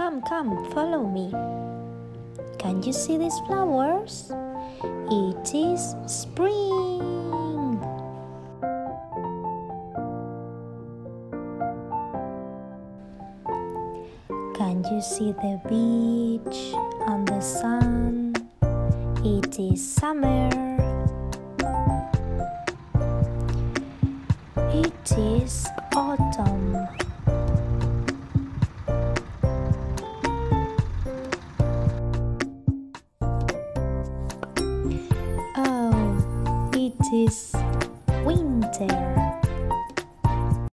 Come, come, follow me. Can you see these flowers? It is spring. Can you see the beach and the sun? It is summer. It is autumn. Is